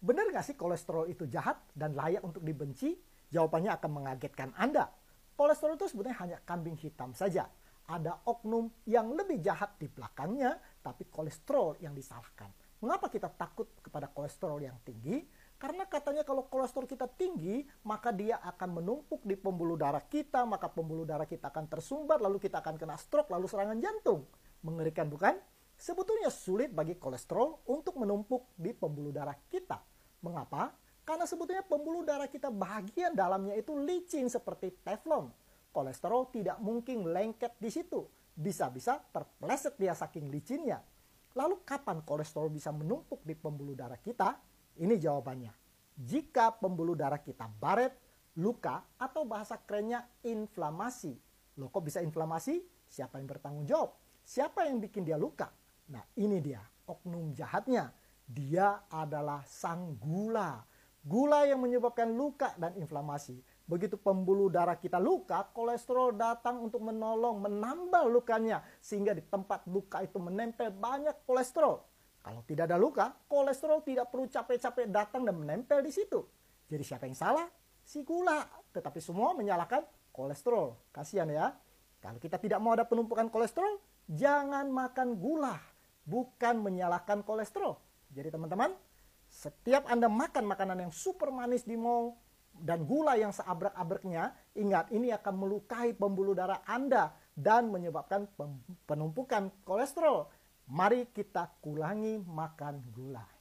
Benar nggak sih kolesterol itu jahat dan layak untuk dibenci? Jawabannya akan mengagetkan Anda. Kolesterol itu sebenarnya hanya kambing hitam saja. Ada oknum yang lebih jahat di belakangnya, tapi kolesterol yang disalahkan. Mengapa kita takut kepada kolesterol yang tinggi? Karena katanya kalau kolesterol kita tinggi, maka dia akan menumpuk di pembuluh darah kita, maka pembuluh darah kita akan tersumbat, lalu kita akan kena stroke, lalu serangan jantung. Mengerikan bukan? Sebetulnya sulit bagi kolesterol untuk menumpuk di pembuluh darah kita. Mengapa? Karena sebetulnya pembuluh darah kita bagian dalamnya itu licin seperti teflon. Kolesterol tidak mungkin lengket di situ. Bisa-bisa terpleset dia saking licinnya. Lalu kapan kolesterol bisa menumpuk di pembuluh darah kita? Ini jawabannya. Jika pembuluh darah kita baret, luka, atau bahasa kerennya inflamasi. Loh kok bisa inflamasi? Siapa yang bertanggung jawab? Siapa yang bikin dia luka? Nah ini dia oknum jahatnya. Dia adalah sang gula. Gula yang menyebabkan luka dan inflamasi. Begitu pembuluh darah kita luka, kolesterol datang untuk menolong, menambal lukanya. Sehingga di tempat luka itu menempel banyak kolesterol. Kalau tidak ada luka, kolesterol tidak perlu capek-capek datang dan menempel di situ. Jadi siapa yang salah? Si gula. Tetapi semua menyalahkan kolesterol. Kasihan ya. Kalau kita tidak mau ada penumpukan kolesterol, jangan makan gula bukan menyalahkan kolesterol. Jadi teman-teman, setiap Anda makan makanan yang super manis di mall dan gula yang seabrek-abreknya, ingat ini akan melukai pembuluh darah Anda dan menyebabkan penumpukan kolesterol. Mari kita kurangi makan gula.